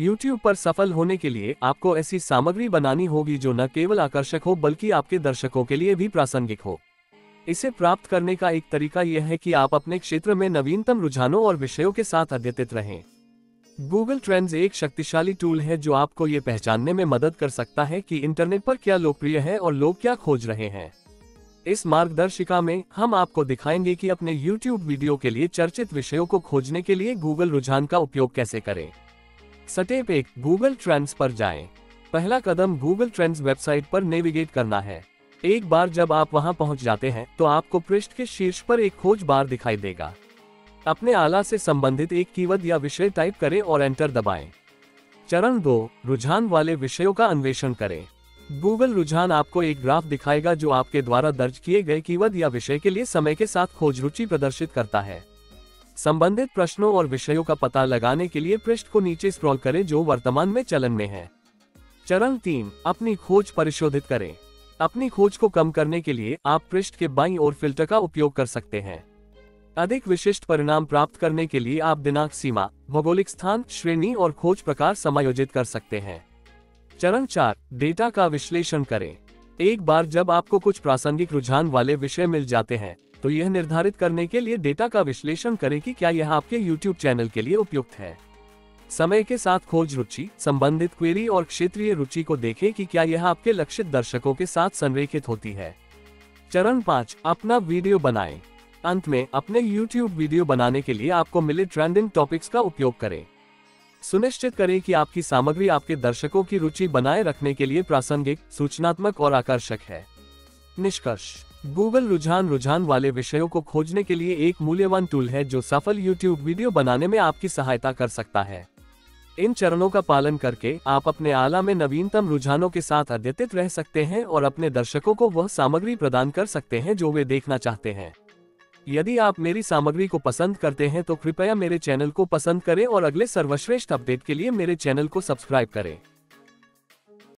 YouTube पर सफल होने के लिए आपको ऐसी सामग्री बनानी होगी जो न केवल आकर्षक हो, बल्कि आपके दर्शकों के लिए भी प्रासंगिक हो। इसे प्राप्त करने का एक तरीका यह है कि आप अपने क्षेत्र में नवीनतम रुझानों और विषयों के साथ अद्यतित रहें। गूगल ट्रेंड्स एक शक्तिशाली टूल है जो आपको ये पहचानने में मदद कर सकता है कि इंटरनेट पर क्या लोकप्रिय है और लोग क्या खोज रहे हैं। इस मार्गदर्शिका में हम आपको दिखाएँगे कि अपने YouTube वीडियो के लिए चर्चित विषयों को खोजने के लिए गूगल रुझान का उपयोग कैसे करें। सटेप एक गूगल ट्रेंड्स पर जाएँ। पहला कदम गूगल ट्रेंड्स वेबसाइट पर नेविगेट करना है एक बार जब आप वहाँ पहुँच जाते हैं तो आपको पृष्ठ के शीर्ष पर एक खोज बार दिखाई देगा अपने आला से संबंधित एक कीवर्ड या विषय टाइप करें और एंटर दबाएँ। चरण दो, रुझान वाले विषयों का अन्वेषण करें गूगल रुझान आपको एक ग्राफ दिखाएगा जो आपके द्वारा दर्ज किए गए कीवर्ड या विषय के लिए समय के साथ खोज रुचि प्रदर्शित करता है संबंधित प्रश्नों और विषयों का पता लगाने के लिए पृष्ठ को नीचे स्क्रॉल करें जो वर्तमान में चलन में है। चरण तीन, अपनी खोज परिशोधित करें। अपनी खोज को कम करने के लिए आप पृष्ठ के बाईं ओर फ़िल्टर का उपयोग कर सकते हैं। अधिक विशिष्ट परिणाम प्राप्त करने के लिए आप दिनांक सीमा, भौगोलिक स्थान, श्रेणी और खोज प्रकार समायोजित कर सकते हैं। चरण चार, डेटा का विश्लेषण करें। एक बार जब आपको कुछ प्रासंगिक रुझान वाले विषय मिल जाते हैं तो यह निर्धारित करने के लिए डेटा का विश्लेषण करें कि क्या यह आपके YouTube चैनल के लिए उपयुक्त है। समय के साथ खोज रुचि, संबंधित क्वेरी और क्षेत्रीय रुचि को देखें कि क्या यह आपके लक्षित दर्शकों के साथ संरेखित होती है। चरण पाँच, अपना वीडियो बनाएँ। अंत में, अपने YouTube वीडियो बनाने के लिए आपको मिले ट्रेंडिंग टॉपिक्स का उपयोग करें। सुनिश्चित करें कि आपकी सामग्री आपके दर्शकों की रुचि बनाए रखने के लिए प्रासंगिक, सूचनात्मक और आकर्षक है। निष्कर्ष गूगल रुझान रुझान वाले विषयों को खोजने के लिए एक मूल्यवान टूल है जो सफल यूट्यूब वीडियो बनाने में आपकी सहायता कर सकता है। इन चरणों का पालन करके आप अपने आला में नवीनतम रुझानों के साथ अद्यतित रह सकते हैं और अपने दर्शकों को वह सामग्री प्रदान कर सकते हैं जो वे देखना चाहते हैं। यदि आप मेरी सामग्री को पसंद करते हैं तो कृपया मेरे चैनल को पसंद करें और अगले सर्वश्रेष्ठ अपडेट के लिए मेरे चैनल को सब्सक्राइब करें।